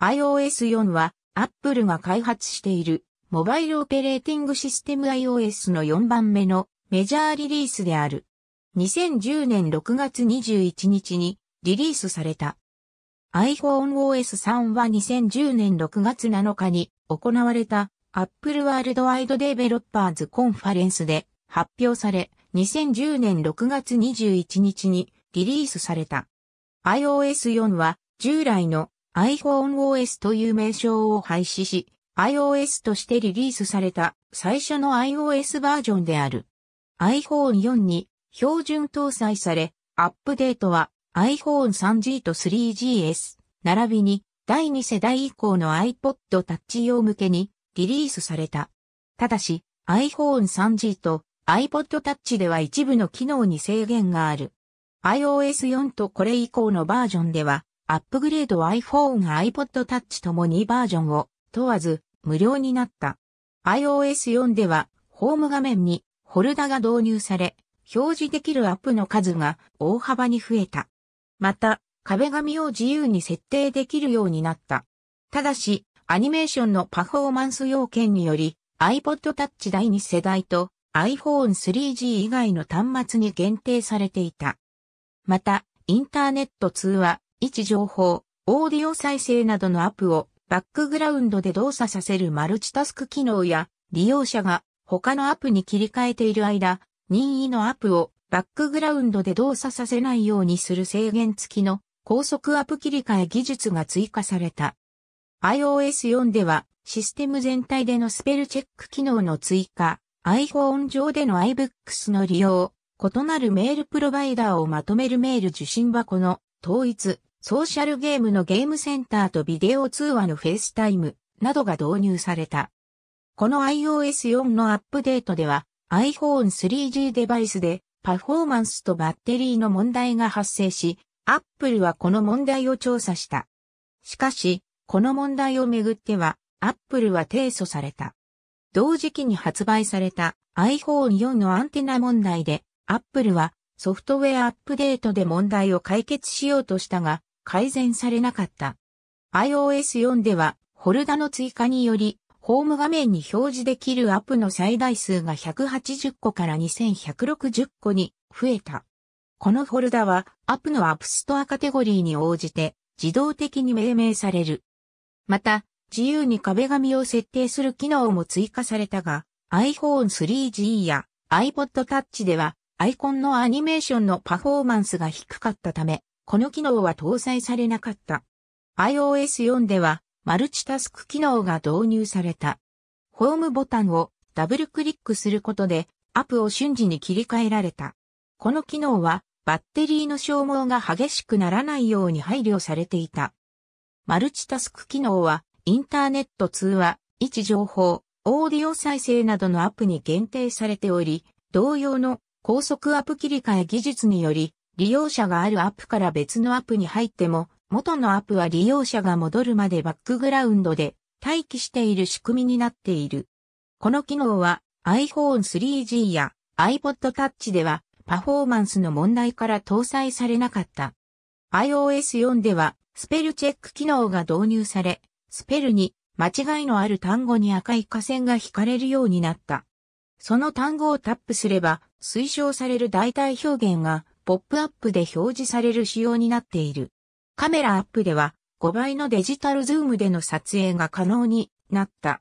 iOS4 は Apple が開発しているモバイルオペレーティングシステム iOS の4番目のメジャーリリースである。2010年6月21日にリリースされた。iPhone OS3 は2010年6月7日に行われた Apple World Wide Developers Conference で発表され、2010年6月21日にリリースされた。iOS4 は従来の iPhone OS という名称を廃止し、iOS としてリリースされた最初の iOS バージョンである。iPhone4 に標準搭載され、アップデートは iPhone 3G と 3GS、並びに第2世代以降の iPod Touch 用向けにリリースされた。ただし iPhone 3G と iPod Touch では一部の機能に制限がある。iOS4 とこれ以降のバージョンでは、アップグレード iPhone、iPod Touch ともにバージョンを問わず無料になった。iOS4 では、ホーム画面にホルダが導入され、表示できるアップの数が大幅に増えた。また、壁紙を自由に設定できるようになった。ただし、アニメーションのパフォーマンス要件により、iPod Touch 第2世代と iPhone 3G 以外の端末に限定されていた。また、インターネット通話、位置情報、オーディオ再生などのアップをバックグラウンドで動作させるマルチタスク機能や、利用者が他のアップに切り替えている間、任意のアップをバックグラウンドで動作させないようにする制限付きの高速アップ切り替え技術が追加された。iOS4 ではシステム全体でのスペルチェック機能の追加、iPhone 上での iBooks の利用、異なるメールプロバイダーをまとめるメール受信箱の統一、ソーシャルゲームの Game Center とビデオ通話の FaceTime などが導入された。この iOS4 のアップデートでは iPhone 3G デバイスでパフォーマンスとバッテリーの問題が発生し、Apple はこの問題を調査した。しかし、この問題をめぐっては、Apple は提訴された。同時期に発売された iPhone4 のアンテナ問題で、Apple はソフトウェアアップデートで問題を解決しようとしたが、改善されなかった。iOS4 では、フォルダの追加により、ホーム画面に表示できるアップの最大数が180個から2160個に増えた。このフォルダはアップのアップストアカテゴリーに応じて自動的に命名される。また、自由に壁紙を設定する機能も追加されたが、iPhone 3G や iPod Touch ではアイコンのアニメーションのパフォーマンスが低かったため、この機能は搭載されなかった。iOS4 ではマルチタスク機能が導入された。ホームボタンをダブルクリックすることでアップを瞬時に切り替えられた。この機能はバッテリーの消耗が激しくならないように配慮されていた。マルチタスク機能はインターネット通話、位置情報、オーディオ再生などのアップに限定されており、同様の高速アップ切り替え技術により、利用者があるアップから別のアップに入っても元のアップは利用者が戻るまでバックグラウンドで待機している仕組みになっている。この機能は iPhone 3G や iPod Touch ではパフォーマンスの問題から搭載されなかった。iOS4 ではスペルチェック機能が導入され、スペルに間違いのある単語に赤い下線が引かれるようになった。その単語をタップすれば推奨される代替表現がポップアップで表示される仕様になっている。カメラアップでは5倍のデジタルズームでの撮影が可能になった。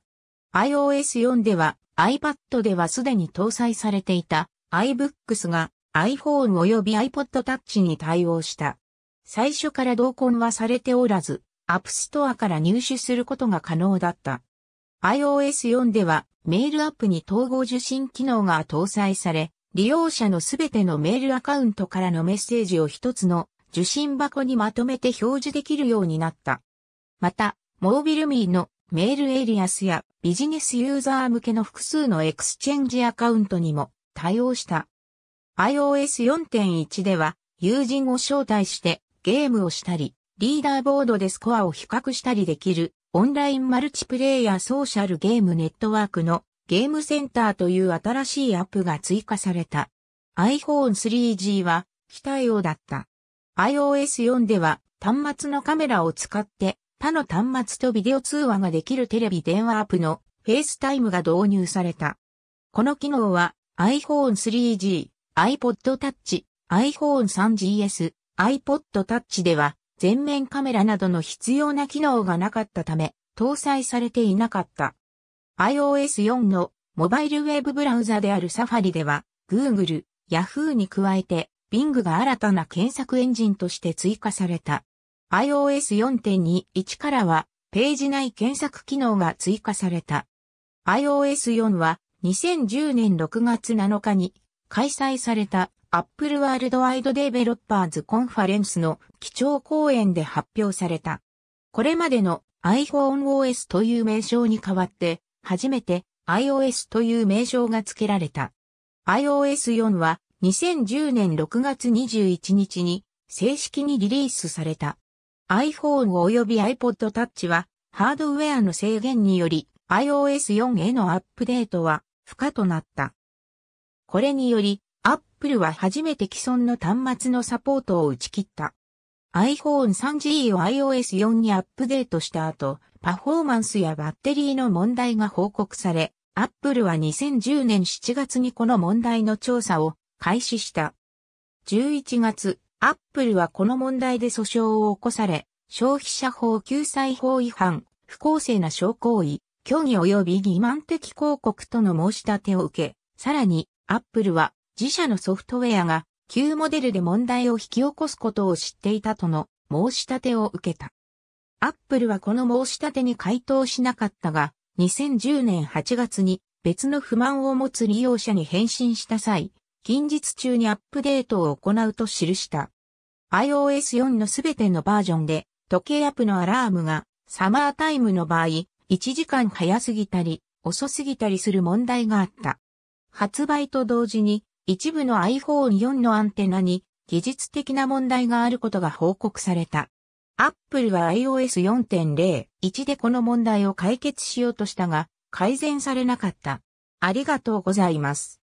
iOS4 では iPad ではすでに搭載されていた iBooks が iPhone 及び iPod Touch に対応した。最初から同梱はされておらず、App Store から入手することが可能だった。iOS4 ではメールアップに統合受信機能が搭載され、利用者のすべてのメールアカウントからのメッセージを一つの受信箱にまとめて表示できるようになった。また、 MobileMe のメールエイリアスやビジネスユーザー向けの複数の Exchange アカウントにも対応した。iOS4.1 では友人を招待してゲームをしたり、リーダーボードでスコアを比較したりできるオンラインマルチプレイヤーソーシャルゲームネットワークの Game Center という新しいアップが追加された。iPhone 3G は非対応だった。iOS4 では端末のカメラを使って他の端末とビデオ通話ができるテレビ電話 App の FaceTime が導入された。この機能は iPhone 3G、iPod Touch、iPhone 3GS、iPod Touch では全面カメラなどの必要な機能がなかったため搭載されていなかった。iOS4 のモバイルウェブブラウザであるサファリでは Google、Yahoo に加えて Bing が新たな検索エンジンとして追加された。iOS 4.21からはページ内検索機能が追加された。iOS 4は2010年6月7日に開催された Apple World Wide Developers Conference の基調講演で発表された。これまでの iPhone OS という名称に代わって初めて iOS という名称が付けられた。iOS 4は2010年6月21日に正式にリリースされた。iPhone 及び iPod Touch はハードウェアの制限により iOS4 へのアップデートは不可となった。これにより Apple は初めて既存の端末のサポートを打ち切った。iPhone 3G を iOS4 にアップデートした後、パフォーマンスやバッテリーの問題が報告され、Apple は2010年7月にこの問題の調査を開始した。11月、アップルはこの問題で訴訟を起こされ、消費者法救済法違反、不公正な商行為、虚偽及び欺瞞的広告との申し立てを受け、さらに、アップルは自社のソフトウェアが旧モデルで問題を引き起こすことを知っていたとの申し立てを受けた。アップルはこの申し立てに回答しなかったが、2010年8月に別の不満を持つ利用者に返信した際、近日中にアップデートを行うと記した。iOS4 のすべてのバージョンで、時計アップのアラームがサマータイムの場合、1時間早すぎたり、遅すぎたりする問題があった。発売と同時に、一部の iPhone4 のアンテナに技術的な問題があることが報告された。Apple は iOS 4.01でこの問題を解決しようとしたが、改善されなかった。ありがとうございます。